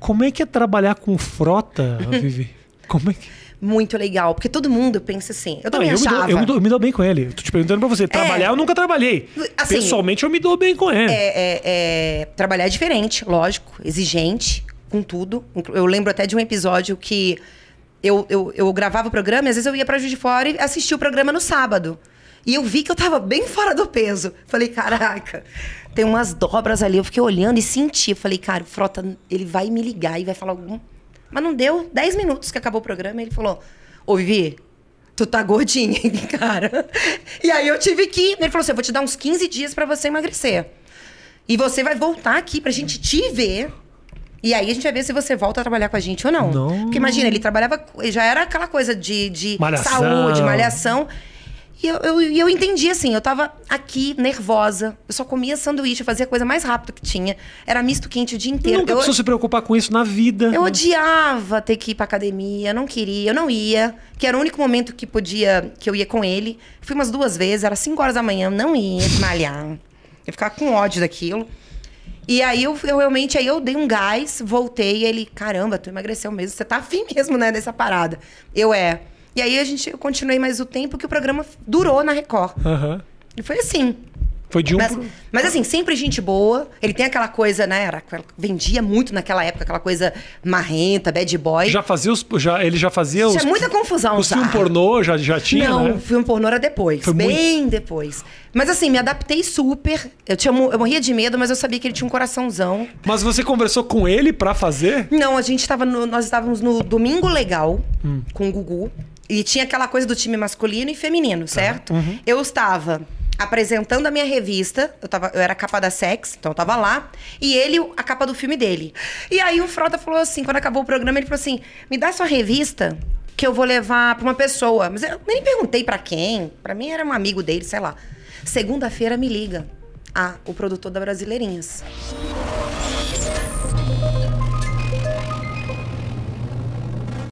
Como é que é trabalhar com frota, Vivi? Como é que. Muito legal, porque todo mundo pensa assim. Eu Não, também eu, me dou, achava. eu, me dou, eu me dou bem com ele. Tô te perguntando pra você. Trabalhar eu nunca trabalhei. Assim, Pessoalmente eu me dou bem com ele. É, é, é, trabalhar é diferente, lógico, exigente, com tudo. Eu lembro até de um episódio que eu, eu, eu gravava o programa e às vezes eu ia pra Juiz de Fora e assistia o programa no sábado. E eu vi que eu tava bem fora do peso. Falei, caraca, tem umas dobras ali. Eu fiquei olhando e senti. Falei, cara, o Frota, ele vai me ligar e vai falar algum. Mas não deu 10 minutos que acabou o programa. Ele falou: Ô, Vivi, tu tá gordinha, hein, cara. E aí eu tive que. ir. Ele falou assim: eu vou te dar uns 15 dias pra você emagrecer. E você vai voltar aqui pra gente te ver. E aí a gente vai ver se você volta a trabalhar com a gente ou não. Não. Porque imagina, ele trabalhava. Já era aquela coisa de, de Malhação. saúde, malhação. E eu, eu, eu entendi assim, eu tava aqui, nervosa. Eu só comia sanduíche, eu fazia a coisa mais rápido que tinha. Era misto quente o dia inteiro. Nunca eu, precisou se preocupar com isso na vida. eu odiava ter que ir pra academia, não queria, eu não ia. Que era o único momento que podia, que eu ia com ele. Fui umas duas vezes, era 5 horas da manhã, não ia malhar. Eu ficava com ódio daquilo. E aí eu, eu realmente, aí eu dei um gás, voltei e ele, caramba, tu emagreceu mesmo, você tá afim mesmo, né, dessa parada. Eu é. E aí a gente, eu continuei mais o tempo que o programa durou na Record. Aham. E foi assim. Foi de um Mas, pro- mas assim, sempre gente boa. Ele tem aquela coisa, né? Era, vendia muito naquela época, aquela coisa marrenta, bad boy. Já fazia os. Já, ele já fazia os. Tinha muita confusão Os já. filmes pornô já, já tinha, Não, né? o filme pornô era depois. Foi bem depois. Mas assim, me adaptei super. Eu, tinha, eu morria de medo, mas eu sabia que ele tinha um coraçãozão. Mas você conversou com ele pra fazer? Não, a gente tava no, nós estávamos no Domingo Legal Hum. com o Gugu. E tinha aquela coisa do time masculino e feminino, certo? Uhum. Eu estava apresentando a minha revista. Eu, tava, eu era a capa da Sex, então eu tava lá. E ele, a capa do filme dele. E aí o Frota falou assim, quando acabou o programa, ele falou assim: me dá sua revista que eu vou levar pra uma pessoa. Mas eu nem perguntei pra quem. Pra mim era um amigo dele, sei lá. Segunda-feira me liga. Ah, o produtor da Brasileirinhas.